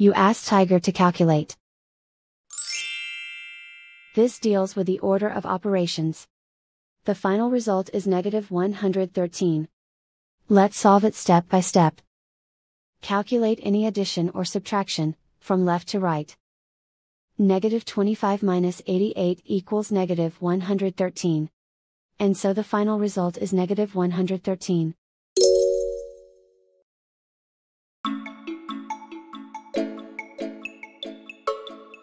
You ask Tiger to calculate. This deals with the order of operations. The final result is negative 113. Let's solve it step by step. Calculate any addition or subtraction, from left to right. Negative 25 minus 88 equals negative 113. And so the final result is negative 113.